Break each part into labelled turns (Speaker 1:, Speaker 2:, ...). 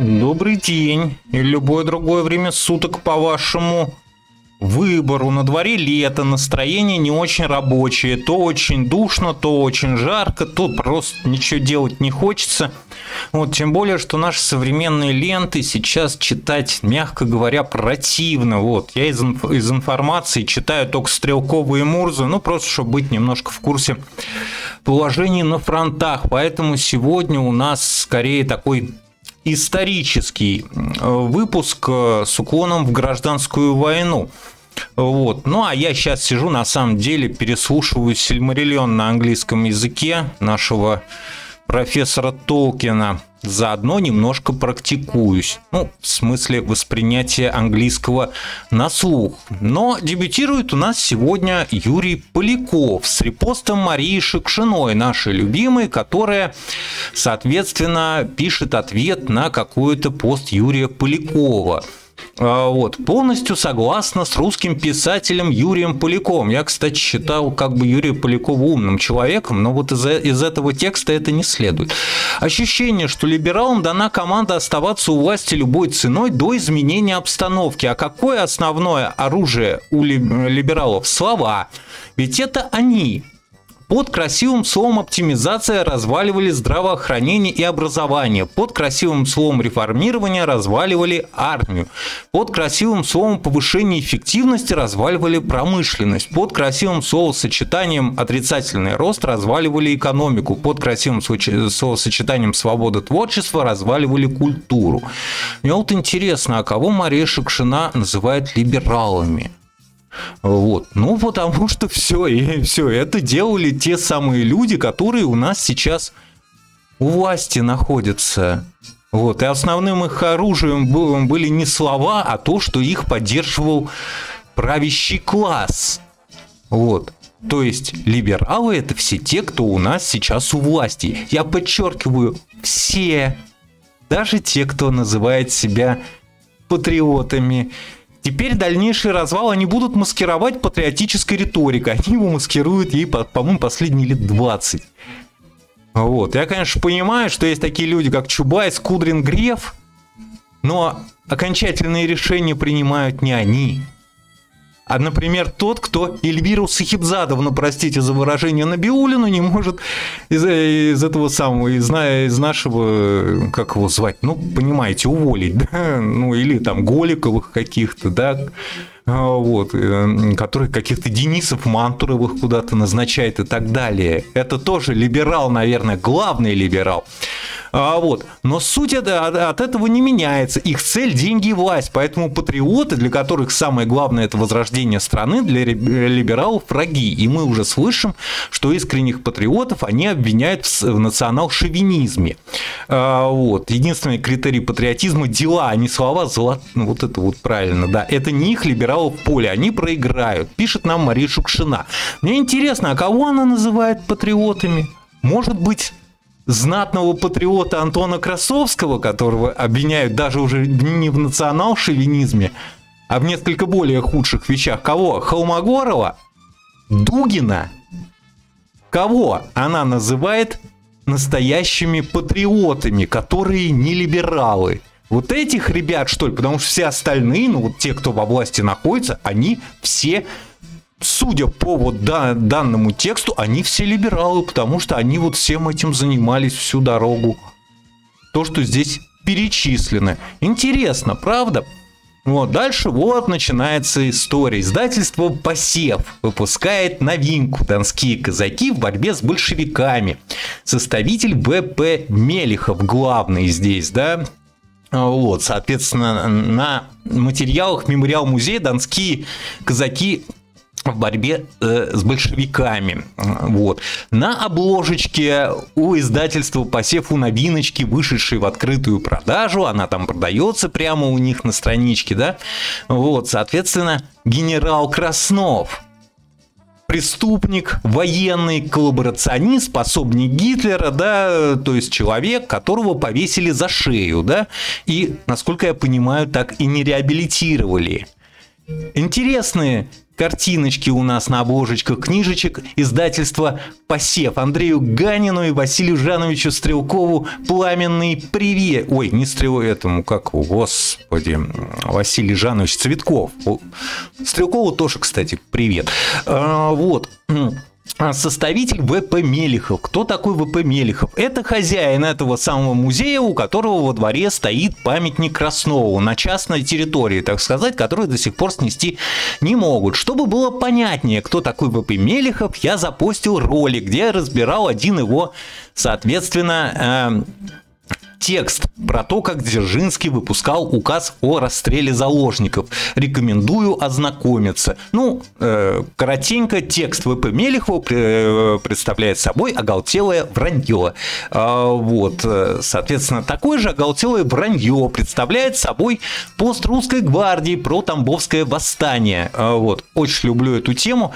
Speaker 1: Добрый день. И любое другое время суток по вашему выбору. На дворе лето, настроение не очень рабочее. То очень душно, то очень жарко, то просто ничего делать не хочется. Вот, тем более, что наши современные ленты сейчас читать, мягко говоря, противно. Вот, я из, инф- из информации читаю только стрелковые мурзы, ну, просто чтобы быть немножко в курсе положений на фронтах. Поэтому сегодня у нас скорее такой исторический выпуск э, с уклоном в гражданскую войну. Вот. Ну, а я сейчас сижу, на самом деле, переслушиваю Сильмариллион на английском языке нашего профессора Толкина. Заодно немножко практикуюсь. Ну, в смысле воспринятия английского на слух. Но дебютирует у нас сегодня Юрий Поляков с репостом Марии Шекшиной, нашей любимой, которая, соответственно, пишет ответ на какой-то пост Юрия Полякова. А, вот, полностью согласна с русским писателем Юрием Поляковым. Я, кстати, считал как бы Юрия Полякова умным человеком, но вот из, из этого текста это не следует. Ощущение, что либералам дана команда оставаться у власти любой ценой до изменения обстановки. А какое основное оружие у либералов? Слова. Ведь это они, под красивым словом оптимизация разваливали здравоохранение и образование. Под красивым словом реформирование разваливали армию. Под красивым словом повышение эффективности разваливали промышленность. Под красивым словосочетанием отрицательный рост разваливали экономику. Под красивым словосочетанием свобода творчества разваливали культуру. Мне вот интересно, а кого Мария Шукшина называет либералами? Вот. Ну, потому что все, и все, это делали те самые люди, которые у нас сейчас у власти находятся. Вот. И основным их оружием были не слова, а то, что их поддерживал правящий класс. Вот. То есть либералы это все те, кто у нас сейчас у власти. Я подчеркиваю, все. Даже те, кто называет себя патриотами Теперь дальнейший развал они будут маскировать патриотической риторикой. Они его маскируют ей, по-моему, последние лет 20. Вот. Я, конечно, понимаю, что есть такие люди, как Чубайс, Кудрин, Греф, но окончательные решения принимают не они, а, например, тот, кто Эльвиру Сахибзадовну, простите за выражение, Набиулину не может из, из этого самого, из, из нашего, как его звать, ну, понимаете, уволить, да, ну, или там Голиковых каких-то, да, а, вот, э, который каких-то Денисов Мантуровых куда-то назначает и так далее. Это тоже либерал, наверное, главный либерал. А, вот. Но суть это, от этого не меняется. Их цель – деньги и власть. Поэтому патриоты, для которых самое главное – это возрождение страны, для либералов – враги. И мы уже слышим, что искренних патриотов они обвиняют в национал-шовинизме. А, вот. Единственный критерий патриотизма – дела, а не слова. Золот... Ну, вот это вот правильно, да. Это не их либералов поле, они проиграют. Пишет нам Мария Шукшина. Мне интересно, а кого она называет патриотами? Может быть, знатного патриота Антона Красовского, которого обвиняют даже уже не в национал-шовинизме, а в несколько более худших вещах. Кого? Холмогорова? Дугина? Кого она называет настоящими патриотами, которые не либералы? Вот этих ребят, что ли? Потому что все остальные, ну вот те, кто во власти находится, они все судя по вот да, данному тексту, они все либералы, потому что они вот всем этим занимались всю дорогу. То, что здесь перечислено. Интересно, правда? Вот, дальше вот начинается история. Издательство «Посев» выпускает новинку «Донские казаки в борьбе с большевиками». Составитель Б.П. Мелихов главный здесь, да? Вот, соответственно, на материалах мемориал музея «Донские казаки в борьбе э, с большевиками. Вот. На обложечке у издательства «Посев» у новиночки, вышедшей в открытую продажу, она там продается прямо у них на страничке, да, вот, соответственно, генерал Краснов, преступник, военный, коллаборационист, пособник Гитлера, да, то есть человек, которого повесили за шею, да, и, насколько я понимаю, так и не реабилитировали. Интересные картиночки у нас на обложечках книжечек издательства «Посев». Андрею Ганину и Василию Жановичу Стрелкову пламенный привет. Ой, не Стрелкову этому, как, господи, Василий Жанович Цветков. Стрелкову тоже, кстати, привет. А, вот. А, составитель ВП Мелихов. Кто такой ВП Мелихов? Это хозяин этого самого музея, у которого во дворе стоит памятник Краснову на частной территории, так сказать, который до сих пор снести не могут. Чтобы было понятнее, кто такой ВП Мелихов, я запустил ролик, где я разбирал один его, соответственно, э, текст про то, как Дзержинский выпускал указ о расстреле заложников. Рекомендую ознакомиться. Ну, э, коротенько, текст ВП Мелехова э, представляет собой оголтелое вранье. А, вот, э, соответственно, такое же оголтелое вранье представляет собой пост русской гвардии про Тамбовское восстание. А, вот, очень люблю эту тему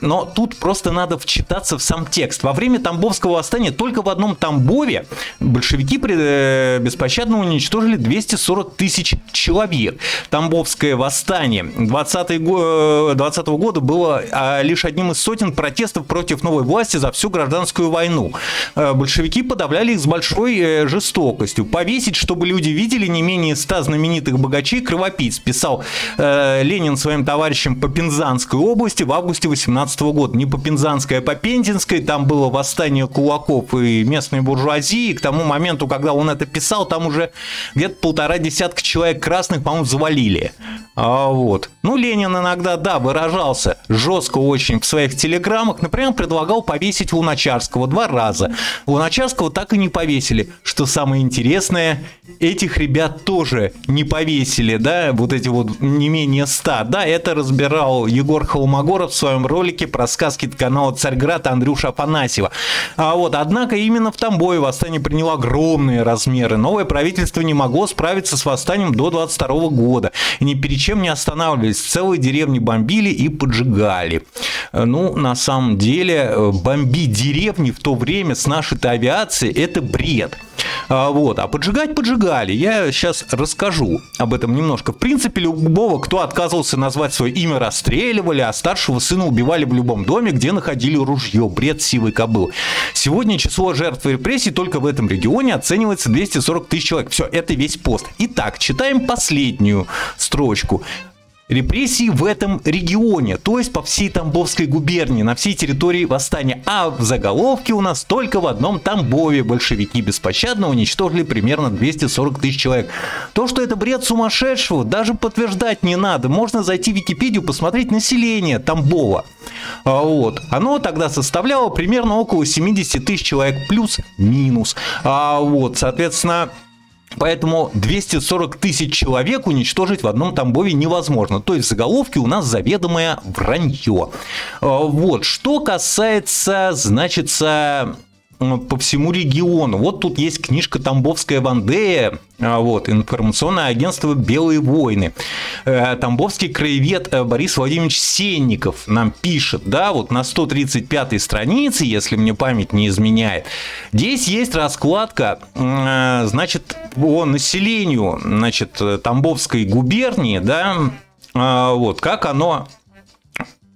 Speaker 1: но тут просто надо вчитаться в сам текст. Во время Тамбовского восстания только в одном Тамбове большевики э, беспощадно уничтожили 240 тысяч человек. Тамбовское восстание 20, -го, 20 -го года было а, лишь одним из сотен протестов против новой власти за всю гражданскую войну. Э, большевики подавляли их с большой э, жестокостью. Повесить, чтобы люди видели не менее 100 знаменитых богачей кровопийц, писал Ленин своим товарищам по Пензанской области в августе 18 17 года, не по Пензанской, а по Пензенской, там было восстание кулаков и местной буржуазии, к тому моменту, когда он это писал, там уже где-то полтора десятка человек красных, по-моему, завалили. А вот. Ну, Ленин иногда, да, выражался жестко очень в своих телеграммах. Например, предлагал повесить Луначарского два раза. Луначарского так и не повесили. Что самое интересное, этих ребят тоже не повесили, да, вот эти вот не менее ста. Да, это разбирал Егор Холмогоров в своем ролике про сказки канала Царьград Андрюша Афанасьева. А вот, однако именно в Тамбове восстание приняло огромные размеры. Новое правительство не могло справиться с восстанием до 22 года. И ни перед чем не останавливались. Целые деревни бомбили и поджигали. Ну, на самом деле, э, бомбить деревни в то время с нашей-то авиацией – это бред. А, вот. А поджигать поджигали. Я сейчас расскажу об этом немножко. В принципе, любого, кто отказывался назвать свое имя, расстреливали, а старшего сына убивали в любом доме, где находили ружье. Бред сивый кобыл. Сегодня число жертв репрессий только в этом регионе оценивается 240 тысяч человек. Все, это весь пост. Итак, читаем последнюю строчку репрессии в этом регионе, то есть по всей Тамбовской губернии, на всей территории восстания. А в заголовке у нас только в одном Тамбове большевики беспощадно уничтожили примерно 240 тысяч человек. То, что это бред сумасшедшего, даже подтверждать не надо. Можно зайти в Википедию, посмотреть население Тамбова. А, вот. Оно тогда составляло примерно около 70 тысяч человек плюс-минус. А, вот, соответственно, Поэтому 240 тысяч человек уничтожить в одном Тамбове невозможно. То есть в заголовке у нас заведомое вранье. А, вот. Что касается, значится, по всему региону. Вот тут есть книжка «Тамбовская Вандея», а, вот, информационное агентство «Белые войны». Э, тамбовский краевед э, Борис Владимирович Сенников нам пишет, да, вот на 135-й странице, если мне память не изменяет, здесь есть раскладка, э, значит, по населению, значит, Тамбовской губернии, да, а, вот, как оно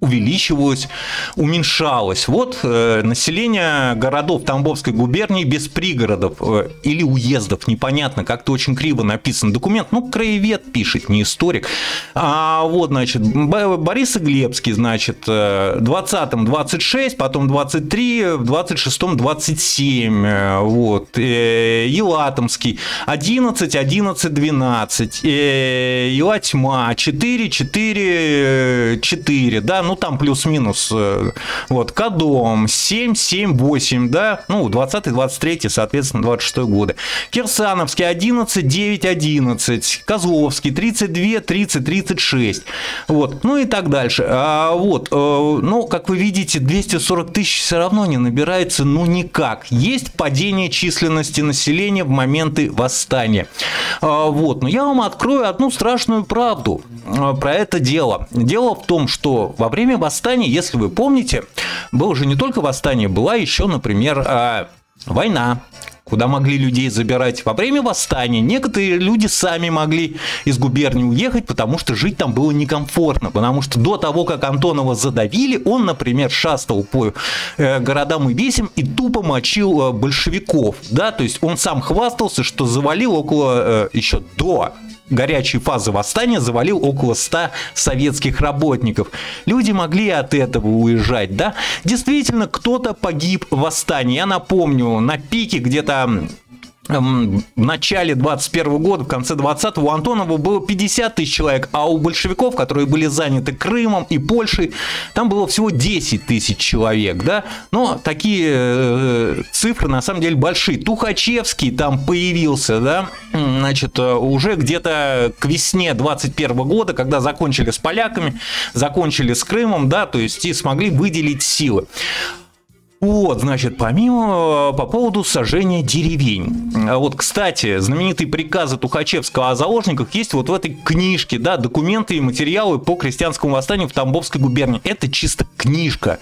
Speaker 1: увеличивалось, уменьшалось. Вот э, население городов Тамбовской губернии без пригородов э, или уездов, непонятно, как-то очень криво написан документ. Ну, краевед пишет, не историк. А вот, значит, Борис Глебский, значит, э, 20-м 26, потом 23, в 26-м 27, э, вот, э, Елатомский 11, 11, 12, э, Елатьма 4, 4, 4, да, ну, ну там плюс-минус, э, вот, Кадом 7, 7, 8, да, ну, 20 23 соответственно, 26 годы. Кирсановский 11, 9, 11, Козловский 32, 30, 36, вот, ну и так дальше. А, вот, ну, как вы видите, 240 тысяч все равно не набирается, ну, никак. Есть падение численности населения в моменты восстания. А, вот, но я вам открою одну страшную правду про это дело. Дело в том, что во время восстания, если вы помните, было же не только восстание, была еще, например, а, война, куда могли людей забирать. Во время восстания некоторые люди сами могли из губернии уехать, потому что жить там было некомфортно. Потому что до того, как Антонова задавили, он, например, шастал по э, городам и весям и тупо мочил э, большевиков. Да? То есть он сам хвастался, что завалил около, э, еще до горячей фазы восстания завалил около 100 советских работников. Люди могли от этого уезжать, да? Действительно, кто-то погиб в восстании. Я напомню, на пике где-то в начале 21 года, в конце 20 у Антонова было 50 тысяч человек, а у большевиков, которые были заняты Крымом и Польшей, там было всего 10 тысяч человек, да, но такие э, цифры на самом деле большие. Тухачевский там появился, да, значит, э, уже где-то к весне 21 года, когда закончили с поляками, закончили с Крымом, да, то есть и смогли выделить силы. Вот, значит, помимо, по поводу сожжения деревень. А вот, кстати, знаменитые приказы Тухачевского о заложниках есть вот в этой книжке, да, документы и материалы по крестьянскому восстанию в Тамбовской губернии. Это чисто книжка,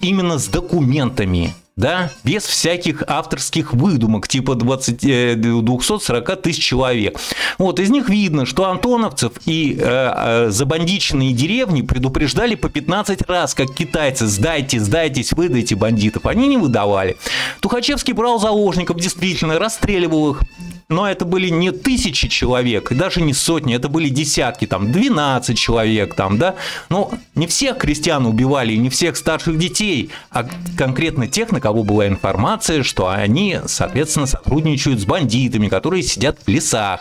Speaker 1: именно с документами да, без всяких авторских выдумок, типа 20, 240 э, тысяч человек. Вот, из них видно, что антоновцев и э, э, забандиченные деревни предупреждали по 15 раз, как китайцы, сдайте, сдайтесь, выдайте бандитов. Они не выдавали. Тухачевский брал заложников, действительно, расстреливал их, но это были не тысячи человек, и даже не сотни, это были десятки, там, 12 человек, там, да, но не всех крестьян убивали, не всех старших детей, а конкретно тех, на кого была информация, что они, соответственно, сотрудничают с бандитами, которые сидят в лесах.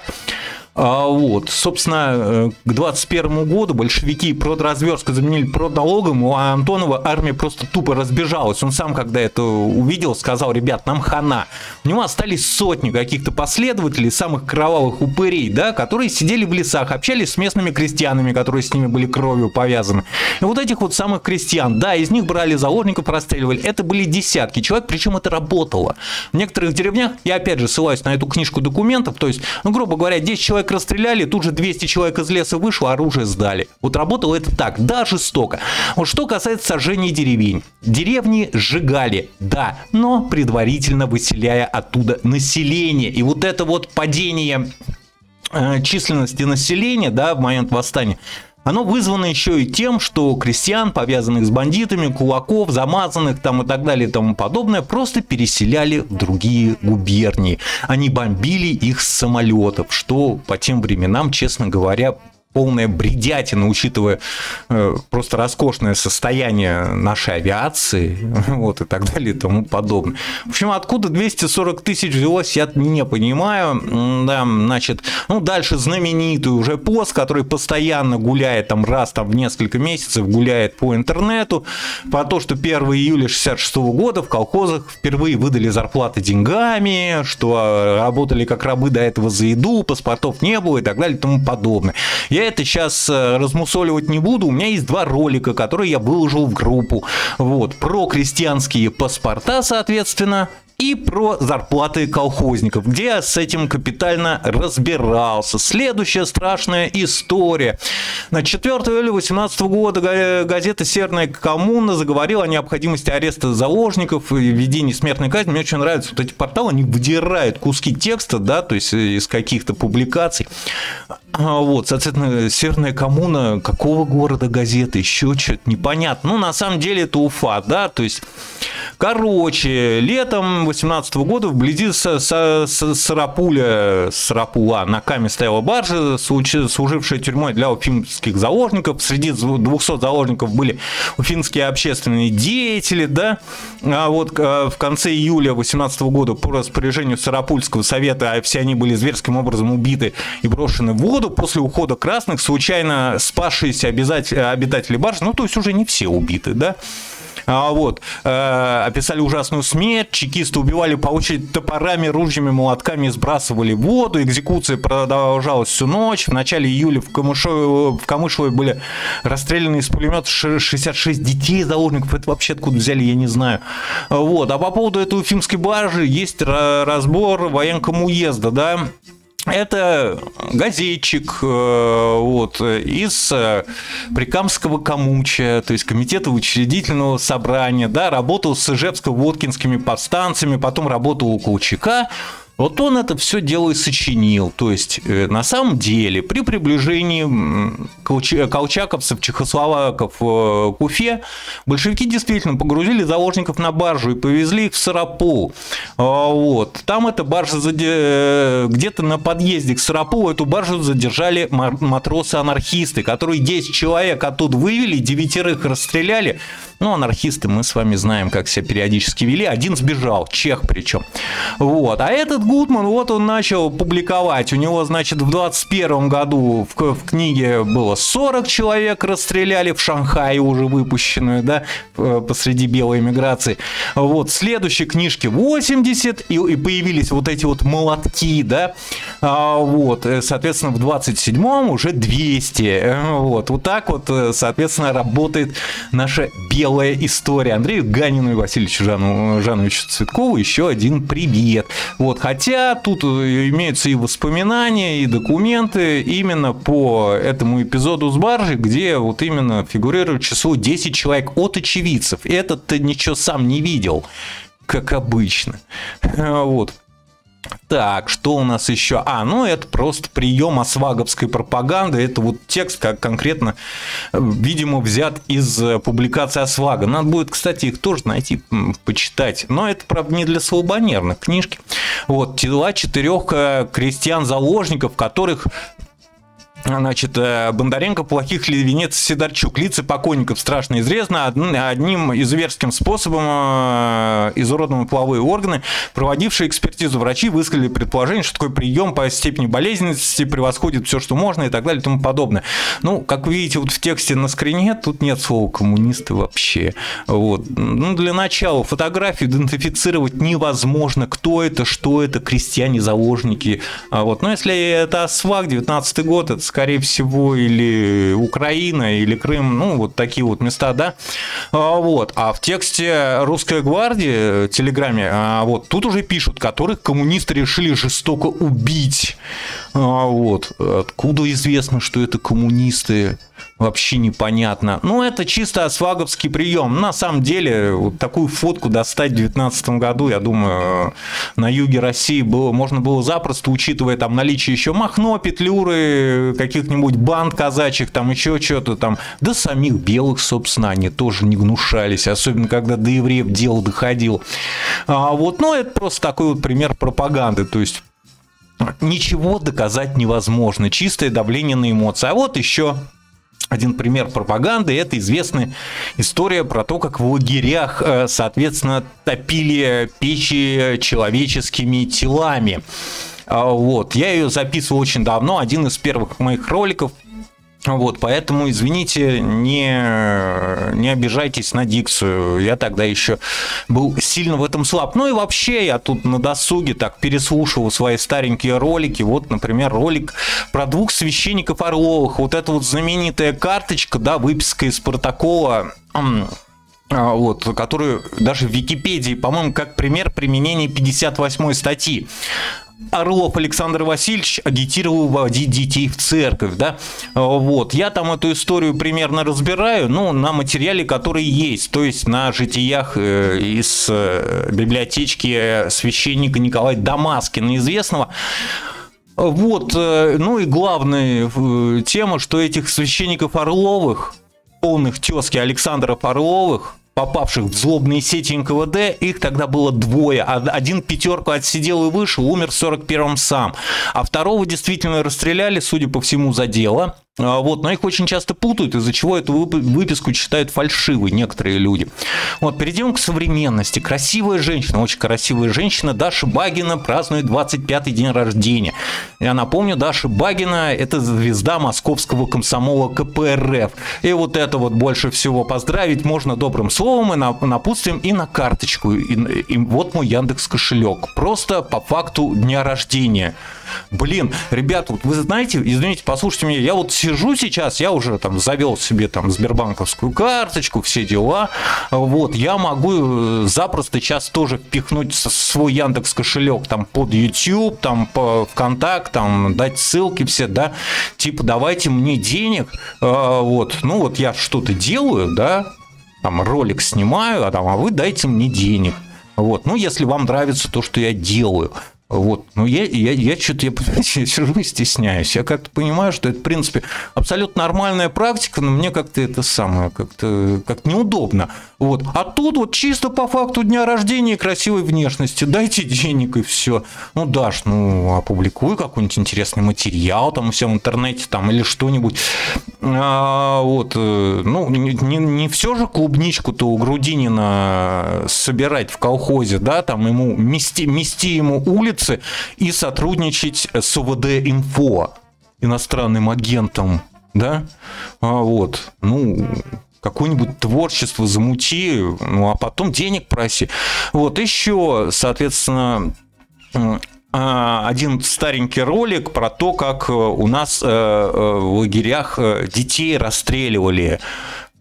Speaker 1: А, вот, собственно, э, к 21 году большевики продразверстку заменили продналогом, у Антонова армия просто тупо разбежалась. Он сам, когда это увидел, сказал, ребят, нам хана. У него остались сотни каких-то последователей, самых кровавых упырей, да, которые сидели в лесах, общались с местными крестьянами, которые с ними были кровью повязаны. И вот этих вот самых крестьян, да, из них брали заложников, расстреливали. Это были десятки человек, причем это работало. В некоторых деревнях, я опять же ссылаюсь на эту книжку документов, то есть, ну, грубо говоря, 10 человек человек расстреляли, тут же 200 человек из леса вышло, оружие сдали. Вот работало это так, да, жестоко. Вот что касается сожжения деревень. Деревни сжигали, да, но предварительно выселяя оттуда население. И вот это вот падение э, численности населения, да, в момент восстания, оно вызвано еще и тем, что крестьян, повязанных с бандитами, кулаков, замазанных там и так далее и тому подобное, просто переселяли в другие губернии. Они бомбили их с самолетов, что по тем временам, честно говоря, полная бредятина, учитывая э, просто роскошное состояние нашей авиации, вот и так далее и тому подобное. В общем, откуда 240 тысяч взялось, я не понимаю. Да, значит, ну, дальше знаменитый уже пост, который постоянно гуляет там раз там в несколько месяцев, гуляет по интернету, по то, что 1 июля 66 года в колхозах впервые выдали зарплаты деньгами, что работали как рабы до этого за еду, паспортов не было и так далее и тому подобное. Я я это сейчас э, размусоливать не буду. У меня есть два ролика, которые я выложил в группу. Вот, про крестьянские паспорта, соответственно, и про зарплаты колхозников, где я с этим капитально разбирался. Следующая страшная история. На 4 июля 2018 года газета «Северная коммуна» заговорила о необходимости ареста заложников и введении смертной казни. Мне очень нравятся вот эти порталы, они выдирают куски текста, да, то есть из каких-то публикаций. А вот, соответственно, Северная коммуна, какого города газета, еще что-то непонятно. Ну, на самом деле, это Уфа, да, то есть, короче, летом 18 года вблизи Сарапуля, Сарапула, на Каме стояла баржа, служившая тюрьмой для уфимских заложников. Среди 200 заложников были уфимские общественные деятели, да. А вот э, в конце июля 18 года по распоряжению Сарапульского совета а все они были зверским образом убиты и брошены в воду после ухода красных, случайно спасшиеся обитатели баржи, ну, то есть уже не все убиты, да, а, вот, э, описали ужасную смерть, чекисты убивали по очереди топорами, ружьями, молотками, сбрасывали воду, экзекуция продолжалась всю ночь, в начале июля в Камышове, в Камышевой были расстреляны из пулемета 66 детей заложников, это вообще откуда взяли, я не знаю. Вот, а по поводу этой уфимской баржи есть разбор военком уезда, да, это газетчик э, вот, из э, Прикамского комуча, то есть комитета учредительного собрания, да, работал с Ижевско-Воткинскими повстанцами, потом работал у Колчака, вот он это все дело и сочинил. То есть, э, на самом деле, при приближении колчаковцев, чехословаков э, к Уфе, большевики действительно погрузили заложников на баржу и повезли их в Сарапул. А, вот. Там эта баржа э, где-то на подъезде к Сарапулу эту баржу задержали матросы-анархисты, которые 10 человек оттуда вывели, девятерых расстреляли, ну, анархисты мы с вами знаем, как себя периодически вели. Один сбежал, чех причем. Вот. А этот Гудман, вот он начал публиковать. У него, значит, в 21 году в, в книге было 40 человек расстреляли в Шанхае уже выпущенную, да, посреди белой эмиграции. Вот. В следующей книжке 80, и, и появились вот эти вот молотки, да. А, вот. Э, соответственно, в 27-м уже 200. Вот. Вот так вот, э, соответственно, работает наша белая история. Андрею Ганину и Василию Жановичу Цветкову еще один привет. Вот, хотя тут э, имеются и воспоминания, и документы именно по этому эпизоду с баржей, где вот именно фигурирует число 10 человек от очевидцев. Этот-то ничего сам не видел как обычно. Вот. Так, что у нас еще? А, ну это просто прием осваговской пропаганды. Это вот текст, как конкретно, видимо, взят из э, публикации Освага. Надо будет, кстати, их тоже найти, почитать. Но это, правда, не для слабонервных книжки. Вот, тела четырех э, крестьян-заложников, которых Значит, э, Бондаренко, Плохих, Левинец, Сидорчук. Лица покойников страшно изрезаны. Одним изуверским способом э, изуродованы половые органы. Проводившие экспертизу врачи высказали предположение, что такой прием по степени болезненности превосходит все, что можно и так далее и тому подобное. Ну, как вы видите, вот в тексте на скрине тут нет слова коммунисты вообще. Вот. Ну, для начала фотографию идентифицировать невозможно, кто это, что это, крестьяне-заложники. А вот. Но если это СВАГ, 19 год, это скорее всего, или Украина, или Крым, ну, вот такие вот места, да. А, вот. А в тексте «Русская гвардия», телеграмме, а, вот, тут уже пишут, которых коммунисты решили жестоко убить. А, вот. Откуда известно, что это коммунисты? Вообще непонятно. Ну, это чисто осваговский прием. На самом деле, вот такую фотку достать в 2019 году, я думаю, на юге России было, можно было запросто, учитывая там наличие еще Махно, Петлюры, каких-нибудь банд казачьих, там еще что-то там. Да самих белых, собственно, они тоже не гнушались, особенно когда до евреев дело доходил. А вот, ну, это просто такой вот пример пропаганды, то есть ничего доказать невозможно, чистое давление на эмоции. А вот еще один пример пропаганды – это известная история про то, как в лагерях, э, соответственно, топили печи человеческими телами. А, вот. Я ее записывал очень давно. Один из первых моих роликов вот, поэтому, извините, не, не обижайтесь на дикцию. Я тогда еще был сильно в этом слаб. Ну и вообще, я тут на досуге так переслушивал свои старенькие ролики. Вот, например, ролик про двух священников Орловых. Вот эта вот знаменитая карточка, да, выписка из протокола а, вот, которую даже в Википедии, по-моему, как пример применения 58 статьи. Орлов Александр Васильевич агитировал водить детей в церковь, да, вот, я там эту историю примерно разбираю, ну, на материале, который есть, то есть на житиях э, из э, библиотечки священника Николая Дамаскина, известного, вот, э, ну и главная тема, что этих священников Орловых, полных тезки Александров Орловых, попавших в злобные сети НКВД, их тогда было двое. Один пятерку отсидел и вышел, умер в 41-м сам. А второго действительно расстреляли, судя по всему, за дело. А, вот, но их очень часто путают, из-за чего эту выписку считают фальшивой некоторые люди. Вот, перейдем к современности. Красивая женщина, очень красивая женщина, Даша Багина празднует 25-й день рождения. Я напомню, Даша Багина – это звезда московского комсомола КПРФ. И вот это вот больше всего поздравить можно добрым словом и напутствием и на карточку. И, и вот мой Яндекс кошелек. Просто по факту дня рождения. Блин, ребята, вот вы знаете, извините, послушайте меня, я вот сижу сейчас, я уже там завел себе там Сбербанковскую карточку, все дела. Вот, я могу э, запросто сейчас тоже впихнуть свой Яндекс кошелек там под YouTube, там по ВКонтакт, там дать ссылки все, да, типа давайте мне денег, вот, ну вот я что-то делаю, да, там ролик снимаю, а там, а вы дайте мне денег. Вот. Ну, если вам нравится то, что я делаю. Вот. Ну, я, я, я что-то, я, я сижу и стесняюсь. Я как-то понимаю, что это, в принципе, абсолютно нормальная практика, но мне как-то это самое, как-то как неудобно. Вот. А тут вот чисто по факту дня рождения и красивой внешности. Дайте денег и все. Ну, Даш, ну, опубликуй какой-нибудь интересный материал там все в интернете там или что-нибудь. А, вот. Э, ну, не, не, не все же клубничку-то у Грудинина собирать в колхозе, да, там ему мести, мести ему улицы и сотрудничать с УВД-инфо иностранным агентом, да, а, вот, ну, какое-нибудь творчество замути, ну а потом денег проси. Вот еще, соответственно, а, один старенький ролик про то, как э, у нас э, э, в лагерях детей расстреливали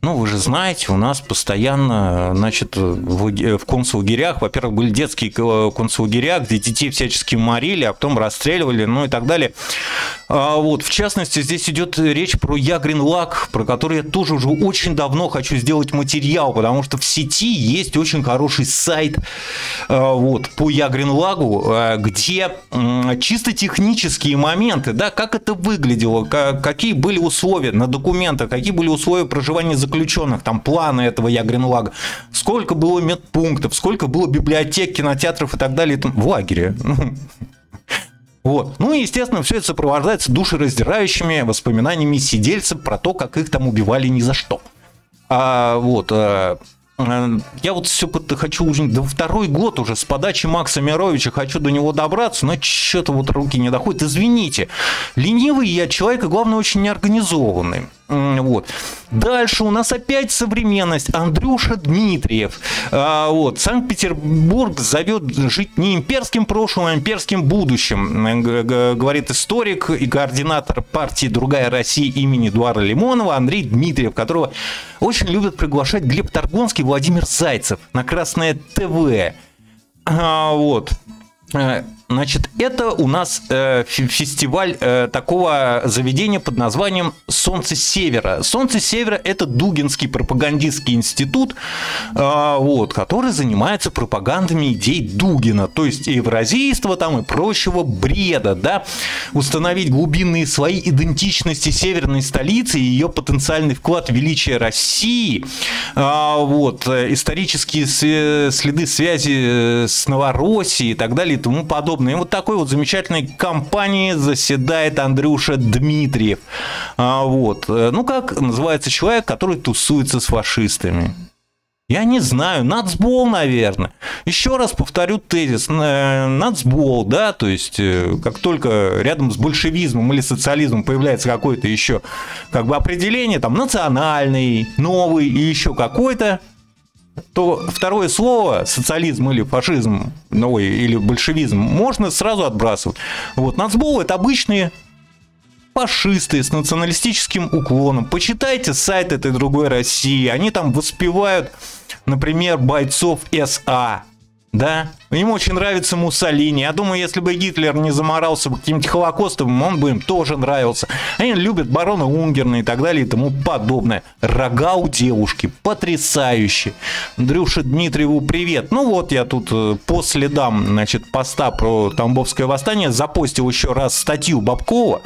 Speaker 1: ну, вы же знаете, у нас постоянно, значит, в, в концлагерях, во-первых, были детские концлагеря, где детей всячески морили, а потом расстреливали, ну и так далее. А вот, в частности, здесь идет речь про Ягрин Лак, про который я тоже уже очень давно хочу сделать материал, потому что в сети есть очень хороший сайт а, вот, по Ягрин Лагу, а, где чисто технические моменты, да, как это выглядело, какие были условия на документах, какие были условия проживания за заключенных, там планы этого Ягринлага, сколько было медпунктов, сколько было библиотек, кинотеатров и так далее там, в лагере. Вот. Ну и, естественно, все это сопровождается душераздирающими воспоминаниями сидельцев про то, как их там убивали ни за что. А, вот. А, я вот все хочу уже да, второй год уже с подачи Макса Мировича хочу до него добраться, но что-то вот руки не доходят. Извините, ленивый я человек, и главное, очень неорганизованный. Вот. Дальше у нас опять современность. Андрюша Дмитриев. А, вот. Санкт-Петербург зовет жить не имперским прошлым, а имперским будущим, говорит историк и координатор партии «Другая Россия» имени Эдуарда Лимонова Андрей Дмитриев, которого очень любят приглашать Глеб Торгонский и Владимир Зайцев на Красное ТВ. А, вот. Э, Значит, это у нас э, фестиваль э, такого заведения под названием «Солнце Севера». «Солнце Севера» – это Дугинский пропагандистский институт, э, вот, который занимается пропагандами идей Дугина, то есть евразийства там и прочего бреда, да, установить глубинные свои идентичности северной столицы и ее потенциальный вклад в величие России, э, вот, исторические следы связи с Новороссией и так далее и тому подобное подобное. И вот такой вот замечательной компании заседает Андрюша Дмитриев. А, вот. Э, ну, как называется человек, который тусуется с фашистами? Я не знаю, нацбол, наверное. Еще раз повторю тезис. Э, нацбол, да, то есть э, как только рядом с большевизмом или социализмом появляется какое-то еще как бы определение, там, национальный, новый и еще какой-то, то второе слово социализм или фашизм, ну, или большевизм можно сразу отбрасывать. Вот, нацбол это обычные фашисты с националистическим уклоном. Почитайте сайт этой другой России. Они там воспевают, например, бойцов СА. Да? Им очень нравится Муссолини. Я думаю, если бы Гитлер не заморался бы каким-нибудь Холокостом, он бы им тоже нравился. Они любят барона Унгерна и так далее и тому подобное. Рога у девушки потрясающие. Андрюша Дмитриеву привет. Ну вот я тут э, по следам значит, поста про Тамбовское восстание запостил еще раз статью Бабкова,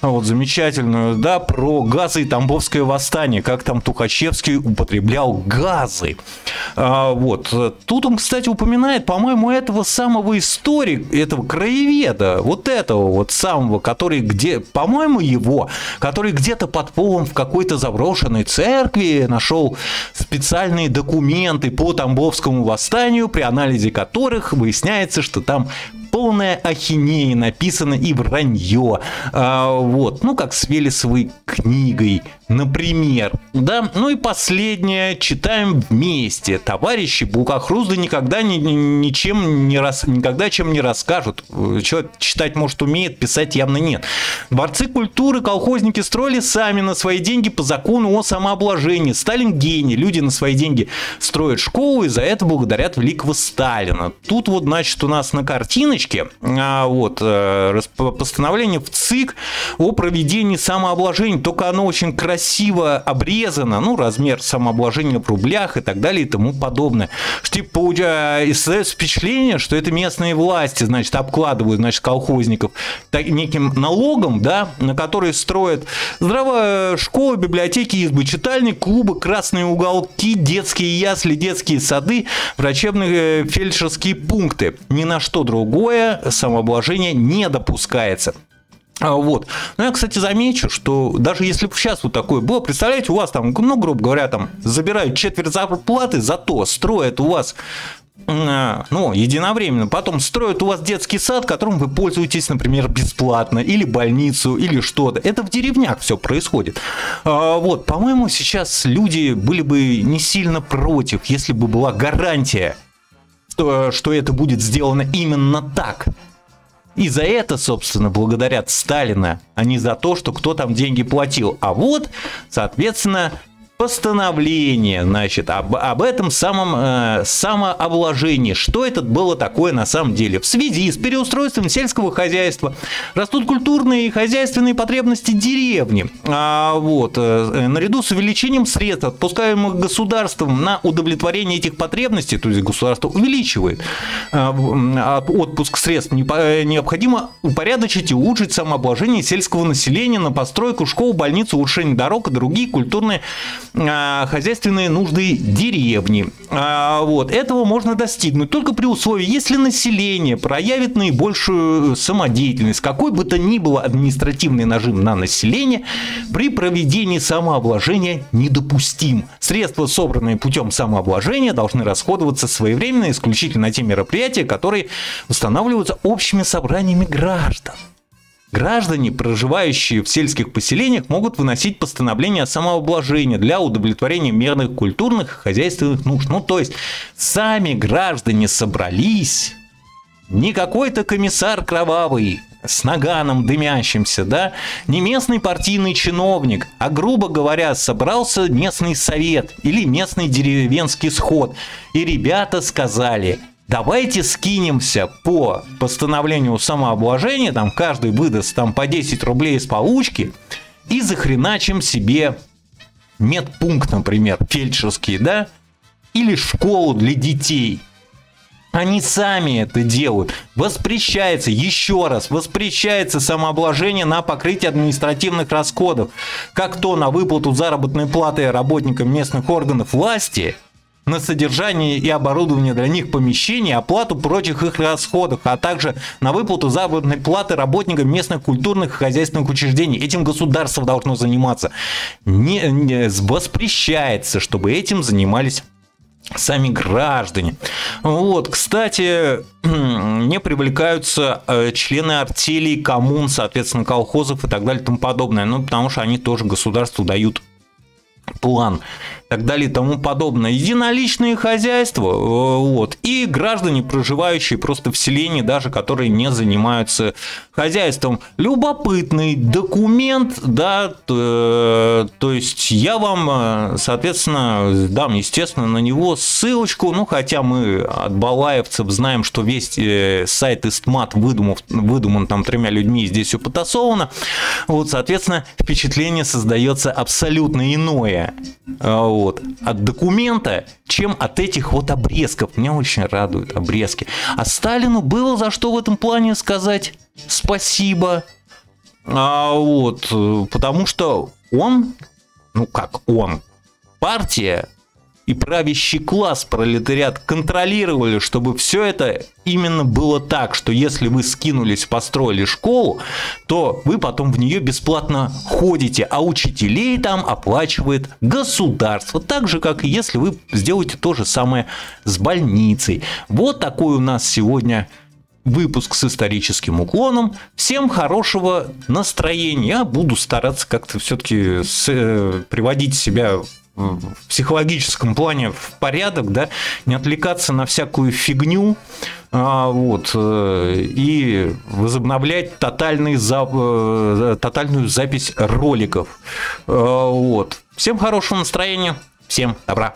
Speaker 1: вот замечательную, да, про газы и Тамбовское восстание, как там Тухачевский употреблял газы. А, вот. Тут он, кстати, упоминает, по-моему, по-моему, этого самого историка, этого краеведа, вот этого вот самого, который где, по-моему, его, который где-то под полом в какой-то заброшенной церкви нашел специальные документы по Тамбовскому восстанию, при анализе которых выясняется, что там полная ахинея написана и вранье. А, вот, ну как с Велесовой книгой, например. Да, ну и последнее, читаем вместе. Товарищи Булкахрузды никогда ни, ничем не рас, никогда чем не расскажут. Человек читать, может, умеет, писать явно нет. Дворцы культуры колхозники строили сами на свои деньги по закону о самообложении. Сталин гений. Люди на свои деньги строят школу и за это благодарят великого Сталина. Тут вот, значит, у нас на картиночке а, вот э, постановление в ЦИК о проведении самообложения. Только оно очень красиво обрезано. Ну, размер самообложения в рублях и так далее и тому подобное. Что, типа, создается впечатление, что это местные власти, значит, обкладывают, значит, колхозников так, неким налогом, да, на который строят здравая школа, библиотеки, избы, читальни, клубы, красные уголки, детские ясли, детские сады, врачебные э, фельдшерские пункты. Ни на что другое самообложение не допускается. А, вот. Ну, я, кстати, замечу, что даже если бы сейчас вот такое было, представляете, у вас там, ну, грубо говоря, там забирают четверть зарплаты, зато строят у вас а, ну, единовременно. Потом строят у вас детский сад, которым вы пользуетесь, например, бесплатно, или больницу, или что-то. Это в деревнях все происходит. А, вот, по-моему, сейчас люди были бы не сильно против, если бы была гарантия, что, что это будет сделано именно так. И за это, собственно, благодарят Сталина, а не за то, что кто там деньги платил. А вот, соответственно, постановление, значит, об, об этом самом э, самообложении. Что это было такое на самом деле? В связи с переустройством сельского хозяйства растут культурные и хозяйственные потребности деревни. А, вот, э, наряду с увеличением средств, отпускаемых государством на удовлетворение этих потребностей, то есть государство увеличивает э, отпуск средств, э, необходимо упорядочить и улучшить самообложение сельского населения на постройку школ, больниц, улучшение дорог и другие культурные хозяйственные нужды деревни. А, вот. Этого можно достигнуть только при условии, если население проявит наибольшую самодеятельность, какой бы то ни было административный нажим на население, при проведении самообложения недопустим. Средства, собранные путем самообложения, должны расходоваться своевременно исключительно на те мероприятия, которые устанавливаются общими собраниями граждан. Граждане, проживающие в сельских поселениях, могут выносить постановление о самообложении для удовлетворения мерных культурных и хозяйственных нужд. Ну, то есть, сами граждане собрались, не какой-то комиссар кровавый, с наганом дымящимся, да, не местный партийный чиновник, а, грубо говоря, собрался местный совет или местный деревенский сход. И ребята сказали – давайте скинемся по постановлению самообложения, там каждый выдаст там по 10 рублей с получки, и захреначим себе медпункт, например, фельдшерский, да, или школу для детей. Они сами это делают. Воспрещается, еще раз, воспрещается самообложение на покрытие административных расходов, как то на выплату заработной платы работникам местных органов власти – на содержание и оборудование для них помещений, оплату прочих их расходов, а также на выплату заработной платы работникам местных культурных и хозяйственных учреждений. Этим государство должно заниматься. Не, не воспрещается, чтобы этим занимались сами граждане. Вот, кстати, не привлекаются э, члены артелей, коммун, соответственно, колхозов и так далее и тому подобное. Ну, потому что они тоже государству дают план так далее и тому подобное. Единоличные хозяйства, э, вот, и граждане, проживающие просто в селении, даже которые не занимаются хозяйством. Любопытный документ, да, то, то есть я вам, э, соответственно, дам, естественно, на него ссылочку, ну, хотя мы от балаевцев знаем, что весь э, сайт Истмат выдуман, выдуман там тремя людьми, и здесь все потасовано, вот, соответственно, впечатление создается абсолютно иное. Вот от документа, чем от этих вот обрезков. Меня очень радуют обрезки. А Сталину было за что в этом плане сказать спасибо. А вот, потому что он, ну как он, партия и правящий класс пролетариат контролировали, чтобы все это именно было так, что если вы скинулись, построили школу, то вы потом в нее бесплатно ходите, а учителей там оплачивает государство. Так же, как и если вы сделаете то же самое с больницей. Вот такой у нас сегодня выпуск с историческим уклоном. Всем хорошего настроения. Я буду стараться как-то все-таки э, приводить себя в психологическом плане в порядок, да, не отвлекаться на всякую фигню, а, вот, э, и возобновлять тотальный за, э, тотальную запись роликов. А, вот. Всем хорошего настроения, всем добра.